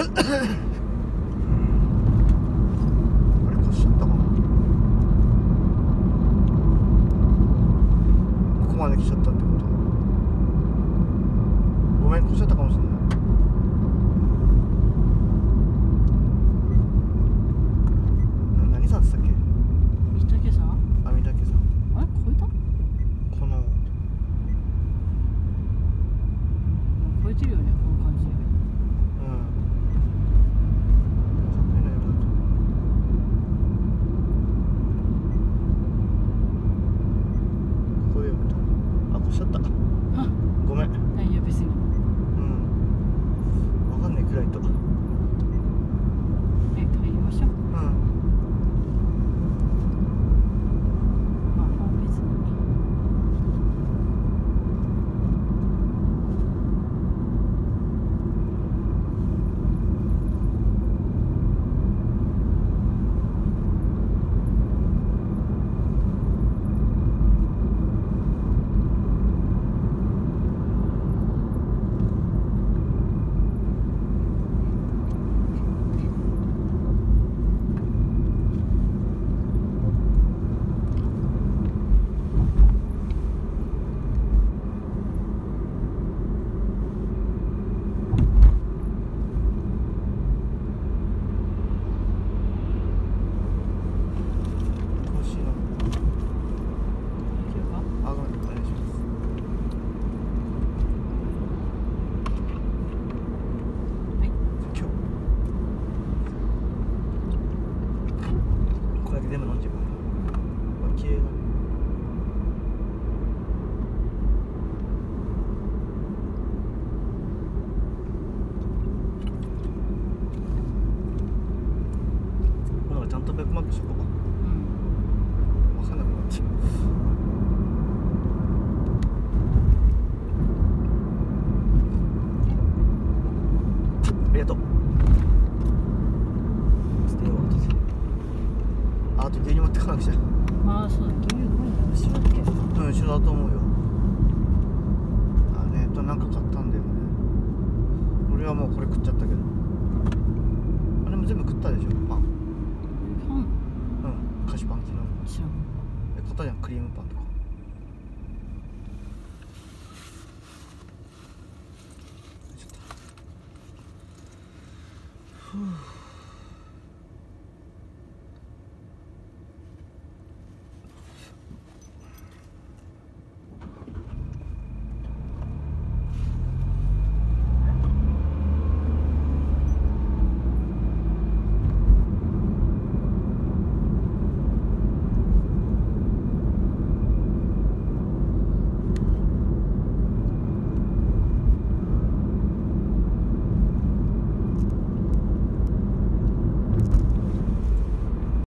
ここまで来ちゃったってこと。ごめん越しちゃったかもしれない。とブックマークしとこうか。分かんなくなっちゃうありがとう。捨てよう後であと牛乳持ってかなくちゃ。ああそうだ。牛乳どこに後ろだっけうん後ろだと思うよ。あネットなんか買ったんだよね。俺はもうこれ食っちゃったけど。あれも全部食ったでしょ。まあ知らんえ買っんクリームパンとか。ちょっと。ふ